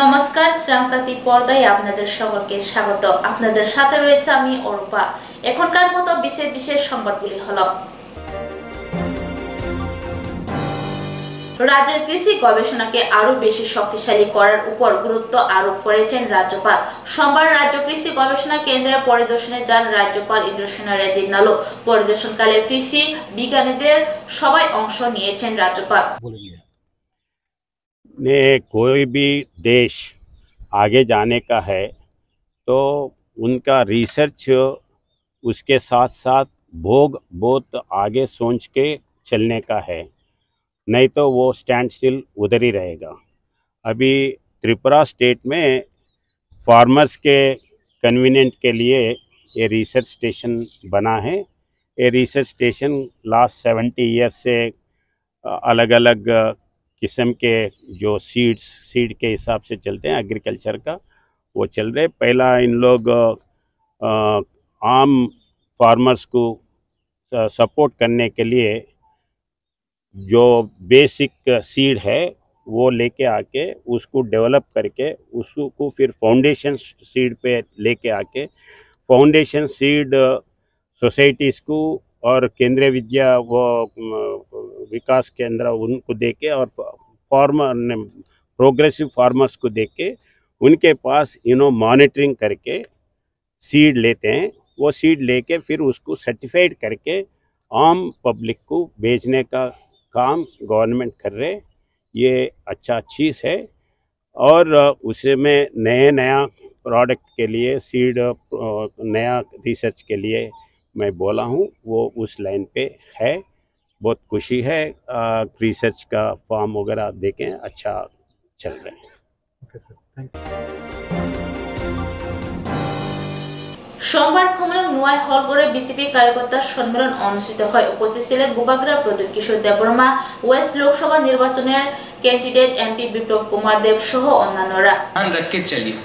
নমস্কার, শ্রাংসাতি পর্দায় আপনাদের সকলকে স্বাগত। আপনাদের সাথে রয়েছে আমি অরূপা। এখনকার মতো বিশেষ বিশেষ সংবাদগুলি হলো রাজ্যের কৃষি গবেষণাকে আরও বেশি শক্তিশালী করার উপর গুরুত্ব আরোপ করেছেন রাজ্যপাল। সোমবার রাজ্য কৃষি গবেষণা কেন্দ্রের পরিদর্শনে যান রাজ্যপাল ইন্দ্রসেনা রেড্ডি নালো। পরিদর্শনকালে কৃষি বিজ্ঞানীদের সবাই অংশ নিয়েছেন রাজ্যপাল। ने कोई भी देश आगे जाने का है तो उनका रिसर्च उसके साथ साथ भोग बहुत आगे सोच के चलने का है। नहीं तो वो स्टैंड स्टिल उधर ही रहेगा। अभी त्रिपुरा स्टेट में फार्मर्स के कन्वीनियंट के लिए ये रिसर्च स्टेशन बना है। ये research station last seventy years से अलग अलग किस्म के जो सीड्स सीड के हिसाब से चलते हैं एग्रीकल्चर का, वो चल रहे पहला इन लोग आम फार्मर्स को सपोर्ट करने के लिए जो बेसिक सीड है, वो लेके आके उसको डेवलप करके, उसको फिर फाउंडेशन सीड पे लेके आके फाउंडेशन सीड सोसाइटीज़ को और केंद्रीय विद्या वो विकास केंद्र उनको दे के और फार्मर प्रोग्रेसिव फार्मर्स को दे के उनके पास इनो मॉनिटरिंग करके सीड लेते हैं। वो सीड लेके फिर उसको सर्टिफाइड करके आम पब्लिक को बेचने का काम गवर्नमेंट कर रहे ये अच्छा चीज़ है और अ, उसे में नए नया प्रोडक्ट के लिए सीड नया रिसर्च के लिए मैं बोला हूँ वो उस लाइन पे है बहुत खुशी है अ, रिसर्च का फॉर्म वगैरह देखें अच्छा चल रहा है ওকে স্যার থ্যাংক ইউ সোমবার খুমলং নোয়াই হলগড়ে বিজেপি কার্যকর্তা সম্মেলন অনুষ্ঠিত হয় উপস্থিত ছিলেন বুবাগ্রা প্রদীপ কিশোর দেববর্মা ওয়েস্ট লোকসভা নির্বাচনের ক্যান্ডিডেট এমপি বিপ্লব কুমার দেব সহ অন্যান্যরা ध्यान रख के चलिए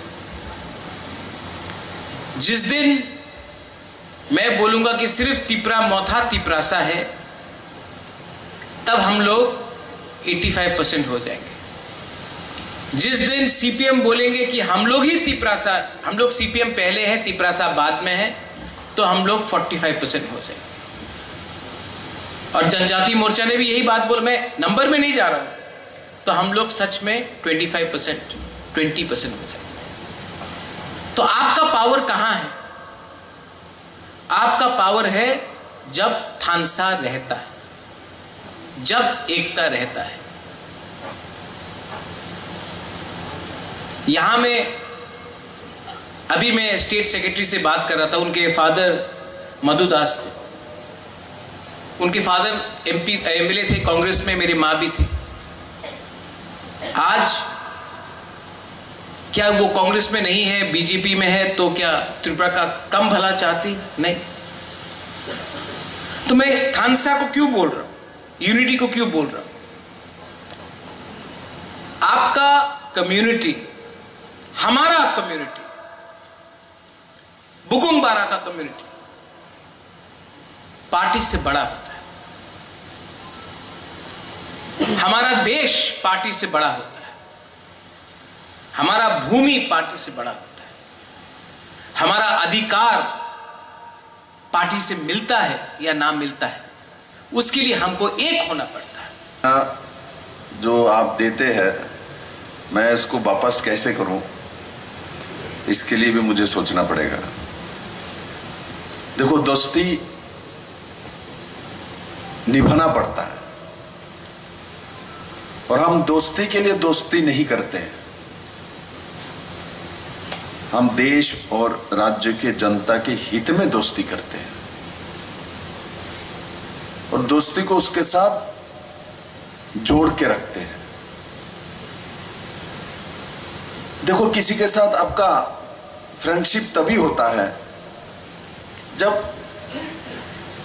जिस दिन मैं बोलूँगा कि सिर्फ़ तिपरा मौथा तिपरासा है, तब हम लोग 85 परसेंट हो जाएँगे। जिस दिन सीपीएम बोलेंगे कि हम लोग ही तिपरासा, हम लोग सीपीएम पहले है, तिपरासा बाद में है तो हम लोग 45 परसेंट हो जाएँगे। और जनजाति मोर्चा ने भी यही बात बोल, मैं नंबर में नहीं जा रहा हूँ तो हम लोग सच में 25 परसेंट ट्वेंटी परसेंट हो जाए तो आपका पावर कहाँ है? आपका पावर है जब थानसा रहता है, जब एकता रहता है। यहाँ में, अभी मैं स्टेट सेक्रेटरी से बात कर रहा था, उनके फादर मधुदास थे। उनके फादर एमपी एमएलए थे, कांग्रेस में मेरी माँ भी थी। आज क्या वो कांग्रेस में नहीं है, बीजेपी में है तो क्या त्रिपुरा का कम भला चाहती? नहीं। तो मैं खानसा को क्यों बोल रहा हूँ? यूनिटी को क्यों बोल रहा हूँ? आपका कम्युनिटी हमारा कम्युनिटी बुकुंग बारा का कम्युनिटी पार्टी से बड़ा होता है। हमारा देश पार्टी से बड़ा होता है। हमारा भूमि पार्टी से बड़ा होता है। हमारा अधिकार पार्टी से मिलता है या ना मिलता है, उसके लिए हमको एक होना पड़ता है। जो आप देते हैं, मैं इसको वापस कैसे करूँ? इसके लिए भी मुझे सोचना पड़ेगा। देखो, दोस्ती निभाना पड़ता है। और हम दोस्ती के लिए दोस्ती नहीं करते हैं। हम देश और राज्य के जनता के हित में दोस्ती करते हैं। और दोस्ती को उसके साथ जोड़ के रखते हैं। देखो, किसी के साथ आपका फ्रेंडशिप तभी होता है जब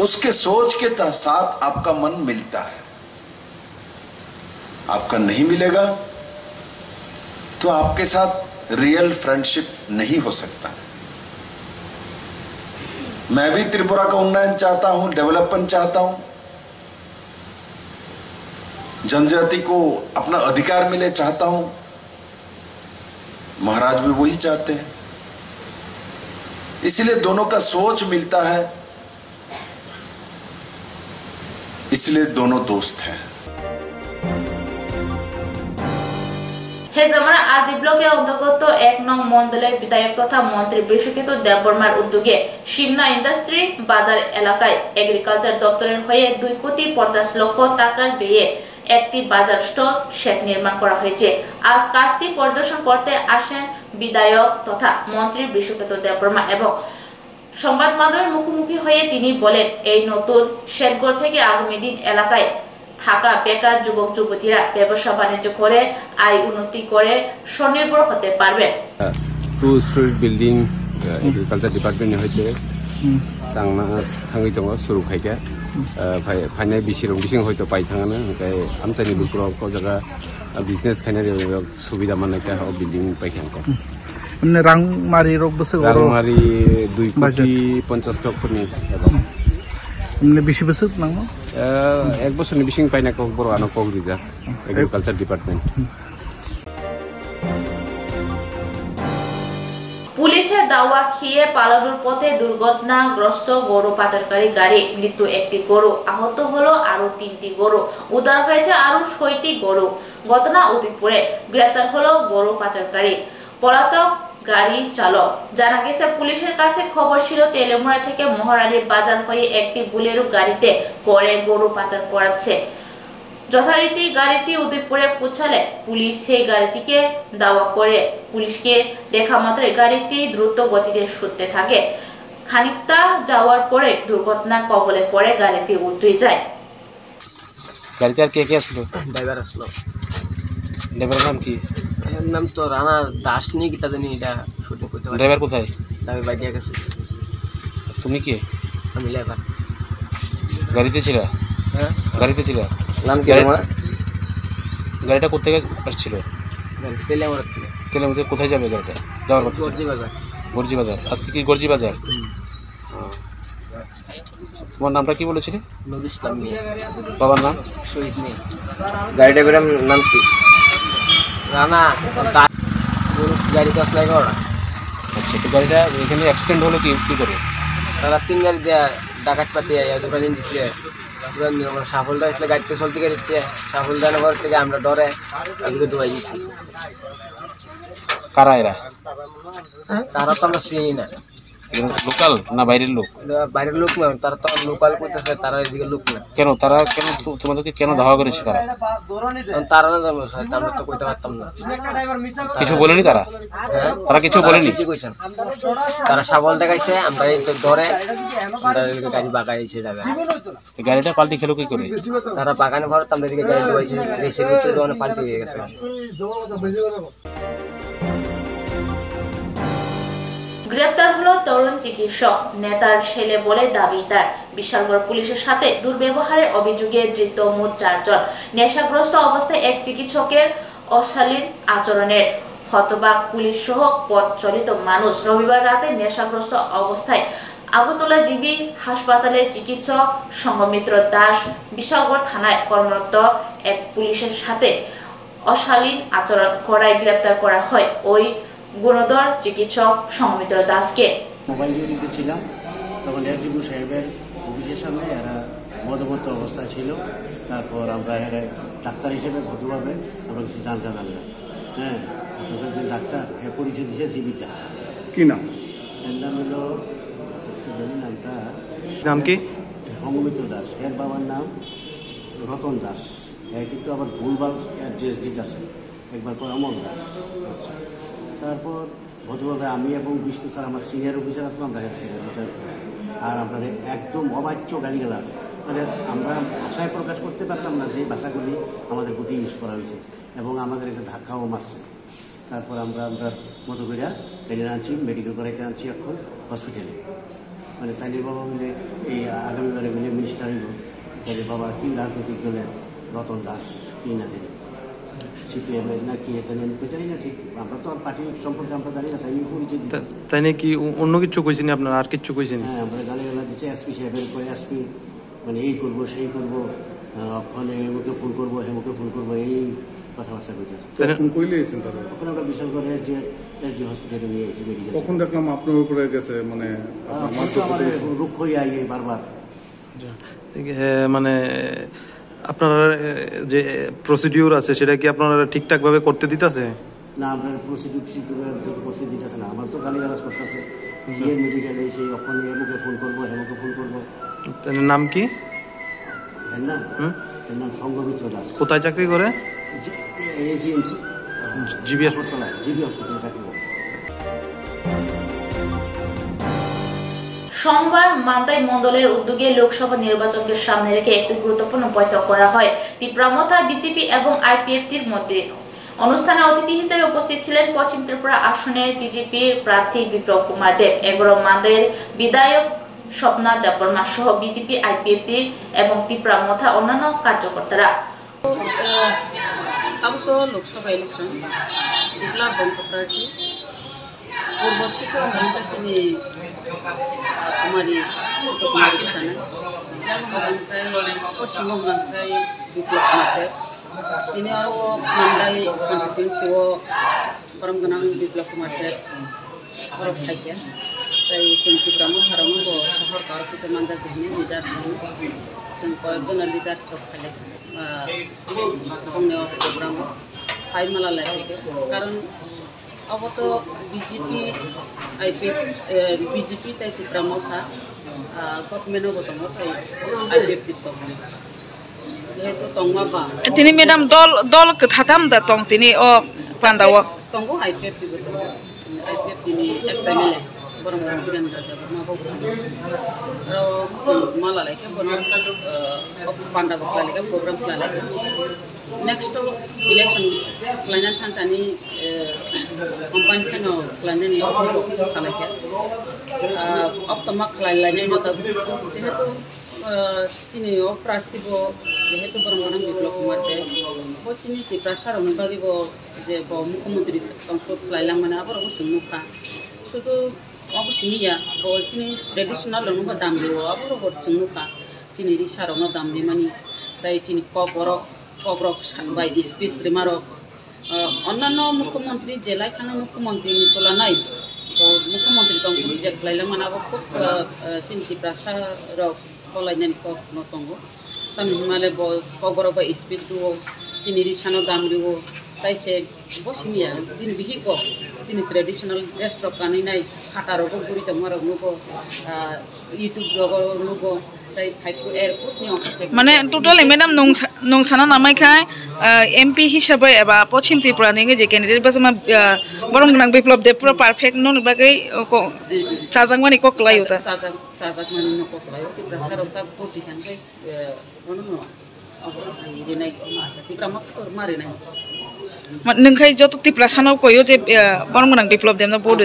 उसके सोच के साथ आपका मन मिलता है। आपका नहीं मिलेगा तो आपके साथ रियल फ्रेंडशिप नहीं हो सकता। मैं भी त्रिपुरा का उन्नयन चाहता हूँ डेवलपमेंट चाहता हूँ। जनजाति को अपना अधिकार मिले चाहता हूँ। महाराज भी वही चाहते हैं। इसलिए दोनों का सोच मिलता है। इसलिए दोनों दोस्त हैं। হেজামারা আদি ব্লকের অন্তর্গত এক নং মন্ডলের বিধায়ক তথা মন্ত্রী বিশ্বকিত দেববর্মার উদ্যোগে সিমনা ইন্ডাস্ট্রি বাজার এলাকায় এগ্রিকালচার দপ্তরের হয়ে দুই কোটি পঞ্চাশ লক্ষ টাকার ব্যয়ে একটি বাজার স্টল শেড নির্মাণ করা হয়েছে। আজ কাজটি পরিদর্শন করতে আসেন বিধায়ক তথা মন্ত্রী বিশ্বকিত দেববর্মা এবং সংবাদ মাধ্যমের মুখোমুখি হয়ে তিনি বলেন, এই নতুন শেডঘর থেকে আগামী দিন এলাকায় থাকা বেকার যুবক যুবতীরা ব্যবসা বাণিজ্য করে আয় উন্নতি করে স্বনির্ভর হতে পারবে टु स्टोरी बिल्डिं एग्रिकालचार डिपार्टमेन्टनि हयते थांना थाङै दङ सुरु खायगा फायनाय बिसिरं बिसिं हयतो पाइ थाङानो ओमफ्राय आमचानि बुकुराव क जागा बिजनेस खायनाय सुबिदा मोननायखाय हाव बिल्डिं पाइखांखौ মানে রাংমারি রোগ বসে राङारि दुइ कोटि पन्सास लाखफोरनि एबा মানে এক বছর পাই না বড় এগ্রিকালচার ডিপার্টমেন্ট পুলিশের দাওয়া খেয়ে পালানোর পথে দুর্ঘটনাগ্রস্ত গরু পাচারকারী গাড়ি মৃত্যু একটি গরু আহত হলো আরও তিনটি গরু। উদ্ধার হয়েছে আরও ছয়টি গরু। ঘটনা অতিপুরে গ্রেপ্তার হলো গরু পাচারকারী। পলাতক গাড়ি চালক। জানা গেছে পুলিশের কাছে খবর ছিল তেলেমুড়া থেকে মহারানীর বাজার হয়ে একটি বুলেরো গাড়িতে করে গরু পাচার করাচ্ছে। যথারীতি গাড়িটি উদয়পুরে পৌঁছালে পুলিশ সেই গাড়িটিকে দাওয়া করে। পুলিশকে দেখা মাত্রই গাড়িটি দ্রুত গতিতে ছুটতে থাকে। খানিকটা যাওয়ার পরে দুর্ঘটনার কবলে পড়ে গাড়িটি উল্টে যায়। গাড়িতে আর কে কে আসলো? ড্রাইভার আসলো। ড্রাইভারের নাম কি? এর নাম তো রানা দাস নেই কি তাদের এটা শুটিং করতে পারে। ড্রাইভার কোথায়? আমি বাইরে গেছি। তুমি কে? আমি লেবার গাড়িতে ছিল? হ্যাঁ। গাড়িতে ছিল? নাম কি তোমার গাড়িটা কোথেকে আসছিল? তেলে থেকে। মধ্যে কোথায় যাবে গাড়িটা? যাওয়ার কথা গর্জি বাজার। গর্জি বাজার আজকে কি গর্জি বাজার? তোমার নামটা কি বলেছিলে? বাবার নাম? শহীদ নেই গাড়ি ড্রাইভারের নাম কি? রানা তো গাড়িতে আসলে এগারোটা আচ্ছা তো গাড়িটা এখানে অ্যাক্সিডেন্ট হলো কি কি করে তারা তিন গাড়ি দেয়া ডাকাত পাতি দুটো দিন দিচ্ছে পুরো সাফল্য আসলে গাড়িতে চলতে গেছে সাফল্য পর থেকে আমরা ডরে এদিকে ডুবাই দিচ্ছি কারা এরা? তারা তো আমরা চিনি না। লোকাল না বাইরের লোক? বাইরের লোক না তারা তো লোকাল করতেছে তারা এদিকে লোক না। কেন তারা কেন তোমাদেরকে কেন ধাওয়া করেছে তারা? তারা না জানব স্যার আমরা তো কইতে পারতাম না। কিছু বলেনি তারা? হ্যাঁ? তারা কিছু বলেনি? তারা সাবল দেখাইছে আমরা এই ধরে গাড়ি বাগাইছে জায়গা গাড়িটা পাল্টি খেলো কি করে? তারা বাগানে ভরত আমরা এদিকে গাড়ি ডুবাইছে পাল্টি হয়ে গেছে। গ্রেপ্তার হলো তরুণ চিকিৎসক। নেতার ছেলে বলে দাবি তার। বিশালগড় পুলিশের সাথে দুর্ব্যবহারের অভিযোগে ধৃত মোট চারজন। নেশাগ্রস্ত অবস্থায় এক চিকিৎসকের অশালীন আচরণের হতবাক পুলিশ সহ পথ চলিত মানুষ রবিবার রাতে নেশাগ্রস্ত অবস্থায় আগরতলা জিবি হাসপাতালের চিকিৎসক সঙ্গমিত্র দাস বিশালগড় থানায় কর্মরত এক পুলিশের সাথে অশালীন আচরণ করায় গ্রেপ্তার করা হয়। ওই গুণধর চিকিৎসক সঙ্গমিত্র দাসকে। মোবাইল ডিউটিতে ছিলাম তখন এসডিপু সাহেবের অফিসের সামনে এরা মদমত্ত অবস্থায় ছিল। তারপর আমরা এরা ডাক্তার হিসেবে ভদ্রভাবে আমরা কিছু জানতে পারলাম। হ্যাঁ আপনাদের যে ডাক্তার এর পরিচয় দিয়েছে ডাক্তার কি নাম? এর নাম হলো নামটা। নাম কি? সঙ্গমিত্র দাস। এর বাবার নাম রতন দাস। কিন্তু আবার ভুলভাল অ্যাড্রেস দিতে আছে একবার পর অমল দাস। আচ্ছা। তারপর ভদ্রভাবে আমি এবং বিষ্ণু স্যার, আমার সিনিয়র অফিসার আসলাম আমরা হেড সিনিয়র আর আপনার একদম অবাচ্য গালিগালাজ। মানে আমরা ভাষায় প্রকাশ করতে পারতাম না যে ভাষাগুলি আমাদের প্রতি ইউজ করা হয়েছে এবং আমাদের একটা ধাক্কাও মারছে। তারপর আমরা আমরা মতো করে ট্রেনে আনছি মেডিকেল করাইতে আনছি এখন হসপিটালে মানে তাইলে বাবা মিলে এই আগামীবারে মিলে মিনিস্টার হইব। তাইলে বাবা কি রাজনৈতিক দলের রতন দাস, কি না জানি। সিপিএম না কি এখানে জানি না ঠিক। আমরা তো আর পার্টি সম্পর্কে আমরা জানি না তাই পরিচয় দিতে তাই নিয়ে কি অন্য কিছু কইছেনি আপনার? আর কিছু কইছেনি? হ্যাঁ আমরা গালি গালা দিচ্ছে এসপি সাহেবের এসপি মানে এই করব সেই করব ওখানে হেমুকে ফোন করব হেমুকে ফোন করব এই কথাবার্তা করতেছে তখন কই লিয়েছেন তারা ওখানে আমরা বিশাল করে যে হসপিটালে নিয়ে এসে মেডিকেল তখন দেখলাম আপনার উপরে গেছে মানে হয়ে আই বারবার। মানে আপনার যে প্রসিডিউর আছে সেটা কি আপনারা ঠিকঠাক ভাবে করতে দিতেছে? না আমরা প্রসিডিউর করতে দিতেছে না। আমার তো গালি গালাজ করতেছে গিয়ে মেডিকেলে সেই ওখানে হেমুকে ফোন করব হেমুকে ফোন করব। নাম কি? এর নাম? এর নাম সঙ্গমিত্র দাস কোথায় চাকরি করে? জিবি হাসপাতালে জিবি হসপিটালে চাকরি সোমবার মান্দাই মণ্ডলের উদ্যোগে লোকসভা নির্বাচনকে সামনে রেখে একটি গুরুত্বপূর্ণ বৈঠক করা হয় তীব্রামতা বিজেপি এবং আইপিএফটির মধ্যে অনুষ্ঠানে অতিথি হিসেবে উপস্থিত ছিলেন পশ্চিম ত্রিপুরা আসনের বিজেপির প্রার্থী বিপ্লব কুমার দেব এগারো মান্দাইয়ের বিধায়ক স্বপ্না দেববর্মা সহ বিজেপি আইপিএফটির এবং তীব্রামথা অন্যান্য কার্যকর্তারা अब तो Lok Sabha election declare bank party पूर्वशी को महिला चिनी हमारी कुमारी थाना पश्चिम बंगाल विप्लव कुमार তিনি আৰু মান্দাই কনষ্টিটুৱেঞ্চি পৰম গণাং বিপ্লৱ কুমাৰ দেৱ বরফ খাইকে তাই চিন্তিগ্রামও হারামো শহর কারোতে মান্দা গেহিনী লিডার্স जों কয়েকজন লিডার্স রক খাইলে बुंनायाव प्रग्राम फाइव माला लायफैगो कारण अबत बिजेपि आइपि बिजेपि ताइ प्रग्रामाव था गभर्नमेन्टआव दङ ताइ आइपिएफ गभर्नमेन्ट যেহেতু টংমা বা তিনি মেডাম দল দল কথাতাম দা টং তিনি ও পান্দাও টংগো আইপিএফ দিব আইপিএফ তিনি এক্স এম এল এ বরং বীরেন রাজা বর্মা বাবু আৰু মালা লাইকে বৰ্মা পাণ্ডা বকলা লাইকে প্ৰগ্ৰাম খোলা লাইকে next election ಕ್ಲೈನ ಥಾಂತಾನಿ ಕಂಪಾನಿ ಫೆನೋ ಕ್ಲೈನನಿ ಸಾಲಕ್ಕೆ ಅಪ್ತಮ ಕ್ಲೈಲೈನ যেহেতু চিনি ও প্রার্থীব যেহেতু বরমগণম বিপ্লব কুমার দে ও চিনি তি প্রাসার অনুবাদিব যে মুখ্যমন্ত্রী খ্লাইলাম মানে আবার ও সিংমুখা শুধু অব সিনিয়া ও চিনি ট্রেডিশনাল অনুবা দাম দিব আবার ওর সিংমুখা চিনি রিসার অনু দাম দিমানি তাই চিনি ক বরক অগ্রসানবাই স্পিচ রিমারক। অন্যান্য মুখ্যমন্ত্রী, জেলায় থানা মুখ্যমন্ত্রীনি তুলনায় মুখ্যমন্ত্রী দং যে খাইলাম মানাবো, খুব চিন্তি প্রাসা রক কলাইনেন কক নতঙ্গ তাম হিমালে ব কগর বা স্পিচ রুও চিনিরি সানো দাম রুও, তাই সে বসমিয়া, দিন বিহি কক চিনি ট্রেডিশনাল ড্রেস রক কানি নাই, খাটা গুড়ি তোমার নুগো ইউটিউব রক নুগো মানে টোটালি ম্যাডাম নামাই নামাইখাই এমপি হিসাবে এবার পশ্চিম ত্রিপুরা নিয়ে যে ক্যান্ডিডেট বা আমার বরং গান বিপ্লব দেব পুরো পারফেক্ট নো বাকি চাজাং মানে কক ওটা। নাই যত ত্রিপুরা সানাও কইও যে বরং গান বিপ্লব দেব বড় বোর্ড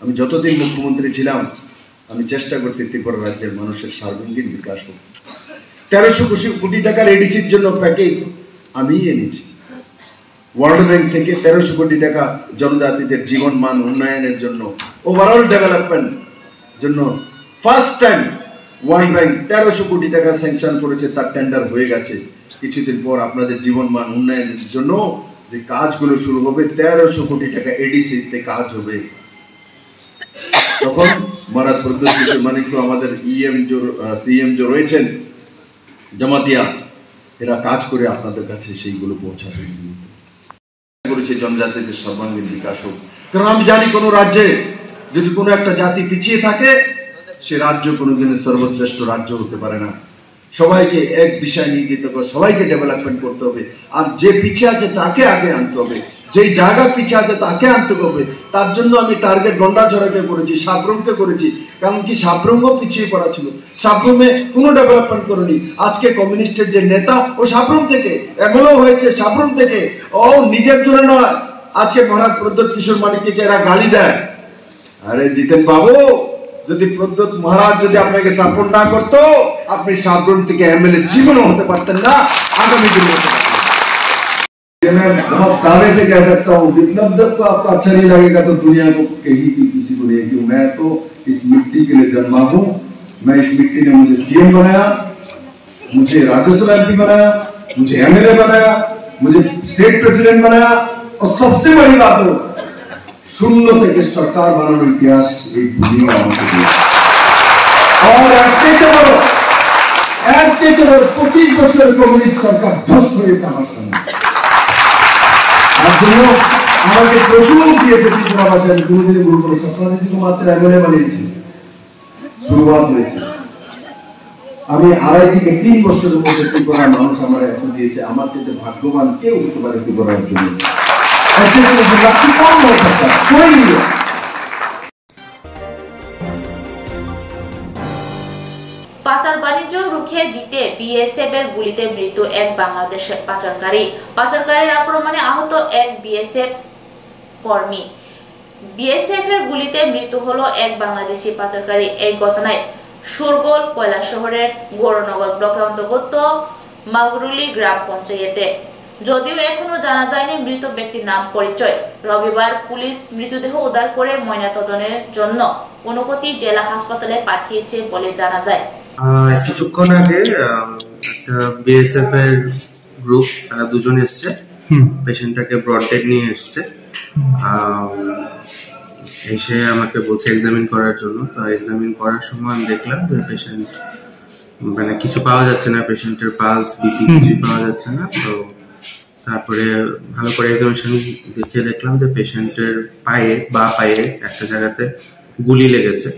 আমি যতদিন মুখ্যমন্ত্রী ছিলাম আমি চেষ্টা করছি ত্রিপুরা রাজ্যের মানুষের সার্বাঙ্গীন বিকাশ হোক। তেরোশো কোটি টাকার এডিসির জন্য প্যাকেজ আমিই এনেছি। ওয়ার্ল্ড ব্যাংক থেকে তেরোশো কোটি টাকা জনজাতিদের জীবন মান উন্নয়নের জন্য ওভারঅল ডেভেলপমেন্ট জন্য ফার্স্ট টাইম ওয়ার্ল্ড ব্যাংক তেরোশো কোটি টাকা স্যাংশন করেছে, তার টেন্ডার হয়ে গেছে। কিছুদিন পর আপনাদের জীবন মান উন্নয়নের জন্য যে কাজগুলো শুরু হবে, তেরোশো কোটি টাকা এডিসিতে কাজ হবে। তখন মহারাজ প্রদ্যুৎ কিশোর মানিক্য আমাদের ইএম সিএম যে রয়েছেন, জামাতিয়া, এরা কাজ করে আপনাদের কাছে সেইগুলো পৌঁছাবে। জনজাতিদের সর্বাঙ্গীন বিকাশ হোক। কারণ আমি জানি কোনো রাজ্যে যদি কোনো একটা জাতি পিছিয়ে থাকে, সে রাজ্য কোনোদিনের সর্বশ্রেষ্ঠ রাজ্য হতে পারে না। সবাইকে এক দিশায় নিয়ে যেতে হবে, সবাইকে ডেভেলপমেন্ট করতে হবে। আর যে পিছিয়ে আছে, তাকে আগে আনতে হবে। যেই জায়গা পিছিয়ে আছে তাকে আনতে হবে। তার জন্য আমি টার্গেট গন্ডাছড়াকে করেছি, সাবরুমকে করেছি। কারণ কি সাবরুমও পিছিয়ে পড়া ছিল। সাবরুমে কোনো ডেভেলপমেন্ট করেনি। আজকে কমিউনিস্টের যে নেতা, ও সাবরুম থেকে এমএলও হয়েছে সাবরুম থেকে। ও নিজের জন্য নয়। আজকে মহারাজ প্রদ্যোৎ কিশোর মানিককে এরা গালি দেয়। আরে জিতেন বাবু, যদি প্রদ্যোৎ মহারাজ যদি আপনাকে সাপোর্ট না করতো, আপনি সাবরুম থেকে এমএলএ জীবনও হতে পারতেন না, আগামী দিনে হতে পারতেন ये मैं बहुत दावे से कह सकता हूँ विप्लव देव को आपको अच्छा नहीं लगेगा तो दुनिया को कहीं की किसी को नहीं क्यों मैं तो इस मिट्टी के लिए जन्मा हूँ मैं इस मिट्टी ने मुझे सीएम बनाया मुझे राज्यसभा एमपी बनाया मुझे एमएलए बनाया मुझे स्टेट प्रेसिडेंट बनाया और सबसे बड़ी बात हो শূন্য থেকে সরকার বানানোর ইতিহাস এই ভূমিও আমাকে দিয়েছে আর এর চাইতে বড় এর চাইতে বড় পঁচিশ বছরের কমিউনিস্ট সরকার ধ্বস্ত হয়েছে আমার সামনে তার জন্য আমাকে প্রচুর দিয়েছে ত্রিপুরা ভাষায়। আমি কোনোদিনই ভুল করে স্বপ্নাদিকে মাত্র এমএলএ বানিয়েছি। শুরুয়াত হয়েছে। আমি আড়াই থেকে তিন বছরের মধ্যে ত্রিপুরার মানুষ আমার এত দিয়েছে। আমার চেয়ে ভাগ্যবান কেউ হতে পারে ত্রিপুরার জন্য। কম হয়ে পাচার বাণিজ্য রুখে দিতে বিএসএফ এর গুলিতে মৃত এক বাংলাদেশের পাচারকারী। পাচারকারীর আক্রমণে আহত এক বিএসএফ কর্মী। বিএসএফ এর গুলিতে মৃত্যু হলো এক বাংলাদেশি পাচারকারী। এই ঘটনায় সুরগোল কয়লা শহরের গৌরনগর ব্লকের অন্তর্গত মাগরুলি গ্রাম পঞ্চায়েতে। যদিও এখনও জানা যায়নি মৃত ব্যক্তির নাম পরিচয়। রবিবার পুলিশ মৃতদেহ উদ্ধার করে ময়নাতদনের জন্য ঊনকোটি জেলা হাসপাতালে পাঠিয়েছে বলে জানা যায়। কিছুক্ষণ আগে বিএসএফ এর গ্রুপ তারা দুজন এসছে। পেশেন্টটাকে ব্রডডেড নিয়ে এসছে। এসে আমাকে বলছে এক্সামিন করার জন্য। তো এক্সামিন করার সময় আমি দেখলাম যে পেশেন্ট মানে কিছু পাওয়া যাচ্ছে না। পেশেন্টের পালস বিপি কিছু পাওয়া যাচ্ছে না। তো তারপরে ভালো করে এক্সামিনেশন দেখে দেখলাম যে পেশেন্টের পায়ে বা পায়ে একটা জায়গাতে গুলি লেগেছে।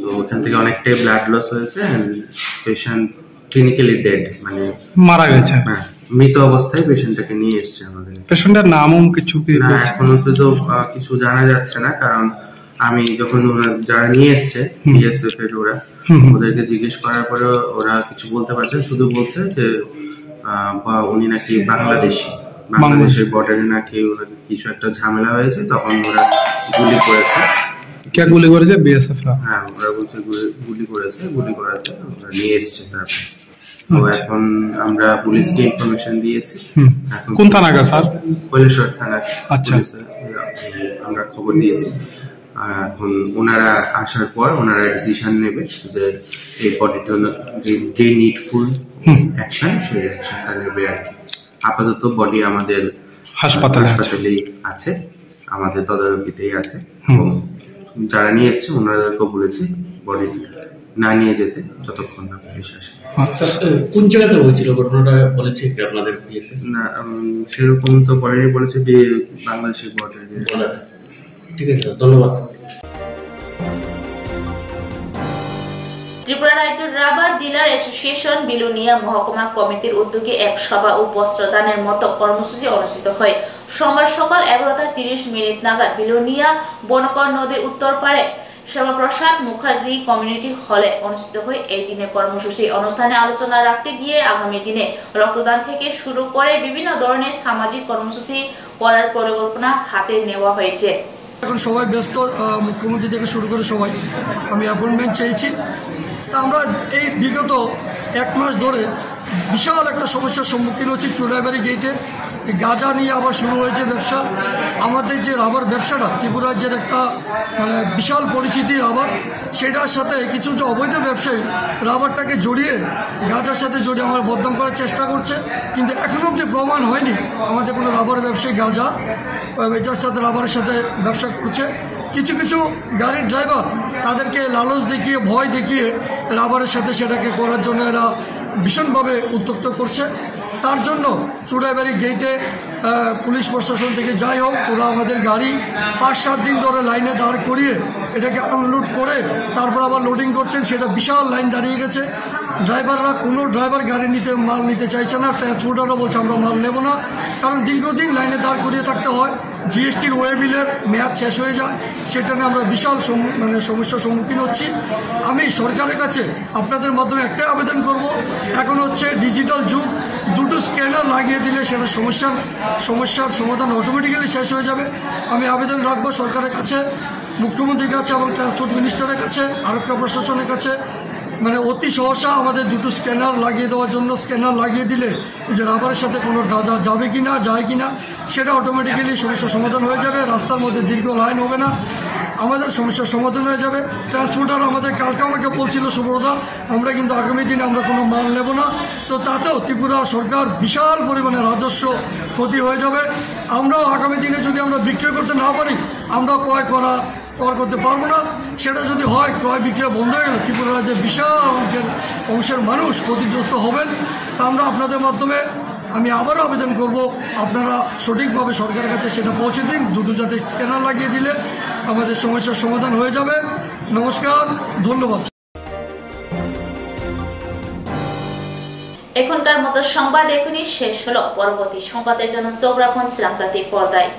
তো ওখান থেকে অনেকটাই ব্লাড লস হয়েছে পেশেন্ট ক্লিনিক্যালি ডেড মানে মারা গেছে। হ্যাঁ, মৃত অবস্থায় পেশেন্টটাকে নিয়ে এসছে আমাদের। পেশেন্টের নামও কিছু কি না এখনও তো তো কিছু জানা যাচ্ছে না কারণ আমি যখন ওরা যারা নিয়ে এসছে বিএসএফ এর ওরা। ওদেরকে জিজ্ঞেস করার পরে ওরা কিছু বলতে পারছে শুধু বলছে যে বা উনি নাকি বাংলাদেশি। বাংলাদেশের বর্ডারে নাকি ওনার কিছু একটা ঝামেলা হয়েছে তখন ওরা গুলি করেছে। কে গুলি করেছে? বিএসএফ রা। হ্যাঁ ওরা বলছে গুলি- করেছে গুলি করাতে ওরা নিয়ে এসছে তারপর তো আচ্ছা। এখন আমরা পুলিশকে ইনফরমেশন দিয়েছি। কোন থানাকা স্যার? কৈলেশ্বর থানা। আচ্ছা। আমরা খবর দিয়েছি। এখন ওনারা আসার পর ওনারা ডিসিশন নেবে যে এই বডিটা যে নিডফুল অ্যাকশন সেই অ্যাকশনটা নেবে আর কি। আপাতত বডি আমাদের হাসপাতালে আছে। আমাদের তদারকিতেই আছে। যারা নিয়ে এসছে ওনাদেরকেও বলেছে বডি না নিয়ে যেতে যতক্ষণ না পুলিশ আসে। কোন জায়গাতে হয়েছিল? ঘটনাটা বলেছে কি আপনাদের দিয়েছে না সেরকম তো বলেনি বলেছে যে বাংলাদেশের বর্ডারে ঠিক আছে ধন্যবাদ। ত্রিপুরা রাজ্য রাবার ডিলার অ্যাসোসিয়েশন বিলুনিয়া মহকুমা কমিটির উদ্যোগে এক সভা ও বস্ত্রদানের মতো কর্মসূচি অনুষ্ঠিত হয়। সোমবার সকাল এগারোটা তিরিশ মিনিট নাগাদ বিলুনিয়া বনকর নদীর উত্তর পারে শ্যামাপ্রসাদ মুখার্জি কমিউনিটি হলে অনুষ্ঠিত হয় এই দিনের কর্মসূচি। অনুষ্ঠানে আলোচনা রাখতে গিয়ে আগামী দিনে রক্তদান থেকে শুরু করে বিভিন্ন ধরনের সামাজিক কর্মসূচি করার পরিকল্পনা হাতে নেওয়া হয়েছে। এখন সবাই ব্যস্ত মুখ্যমন্ত্রী থেকে শুরু করে সবাই। আমি অ্যাপয়েন্টমেন্ট চেয়েছি তা আমরা এই বিগত এক মাস ধরে বিশাল একটা সমস্যার সম্মুখীন হচ্ছি চুড়াইবাড়ি গেটে গাঁজা নিয়ে আবার শুরু হয়েছে ব্যবসা। আমাদের যে রাবার ব্যবসাটা, ত্রিপুরার যে একটা মানে বিশাল পরিচিতি রাবার সেটার সাথে কিছু যে অবৈধ ব্যবসায়ী রাবারটাকে জড়িয়ে, গাঁজার সাথে জড়িয়ে আমরা বদনাম করার চেষ্টা করছে। কিন্তু এখনও অব্দি প্রমাণ হয়নি আমাদের কোনো রাবার ব্যবসায়ী গাঁজা, এটার সাথে রাবারের সাথে ব্যবসা করছে। কিছু কিছু গাড়ির ড্রাইভার তাদেরকে লালচ দেখিয়ে ভয় দেখিয়ে রাবারের সাথে সেটাকে করার জন্য এরা ভীষণভাবে উত্তক্ত করছে। তার জন্য চুড়াইবাড়ি আহ, পুলিশ প্রশাসন থেকে যাই হোক, ওরা আমাদের গাড়ি পাঁচ সাত দিন ধরে লাইনে দাঁড় করিয়ে এটাকে আনলোড করে তারপর আবার লোডিং করছেন, সেটা বিশাল লাইন দাঁড়িয়ে গেছে। ড্রাইভাররা কোনো ড্রাইভার গাড়ি নিতে, মাল নিতে চাইছে না, ট্রান্সপোর্টারও বলছে আমরা মাল নেব না। কারণ দীর্ঘদিন লাইনে দাঁড় করিয়ে থাকতে হয় জিএসটির ওয়ে বিলের মেয়াদ শেষ হয়ে যায়, সেটা নিয়ে আমরা বিশাল মানে সমস্যার সম্মুখীন হচ্ছি। আমি সরকারের কাছে আপনাদের মাধ্যমে একটাই আবেদন করব, এখন হচ্ছে ডিজিটাল যুগ, দুটো স্ক্যানার লাগিয়ে দিলে সেটা সমস্যার সমস্যার সমাধান অটোমেটিক্যালি শেষ হয়ে যাবে। আমি আবেদন রাখব সরকারের কাছে, মুখ্যমন্ত্রীর কাছে এবং ট্রান্সপোর্ট মিনিস্টারের কাছে, আরক্ষা প্রশাসনের কাছে। মানে অতি সহসা আমাদের দুটো স্ক্যানার লাগিয়ে দেওয়ার জন্য স্ক্যানার লাগিয়ে দিলে যে রাবারের সাথে কোনো গাঁজা যাবে কি না যায় কি না সেটা অটোমেটিক্যালি সমস্যার সমাধান হয়ে যাবে। রাস্তার মধ্যে দীর্ঘ লাইন হবে না। আমাদের সমস্যার সমাধান হয়ে যাবে। ট্রান্সপোর্টার আমাদের কালকে আমাকে বলছিল, সুব্রতা, আমরা কিন্তু আগামী দিনে আমরা কোনো মাল নেব না। তো তাতেও ত্রিপুরা সরকার বিশাল পরিমাণে রাজস্ব ক্ষতি হয়ে যাবে। আমরাও আগামী দিনে যদি আমরা বিক্রয় করতে না পারি, আমরা ক্রয় করা, ক্রয় করতে পারব না। সেটা যদি হয়, ক্রয় বিক্রয় বন্ধ হয়ে গেলে ত্রিপুরা রাজ্যের বিশাল অংশের অংশের মানুষ ক্ষতিগ্রস্ত হবেন। তা আমরা আপনাদের মাধ্যমে আমি আবারও আবেদন করব, আপনারা সঠিকভাবে সরকারের কাছে সেটা পৌঁছে দিন, দুটো যাতে স্ক্যানার লাগিয়ে দিলে আমাদের সমস্যার সমাধান হয়ে যাবে। নমস্কার, ধন্যবাদ। এখনকার মতো সংবাদ এখনই শেষ হলো। পরবর্তী সংবাদের জন্য চোখ শ্রামসাথী পর্দায়।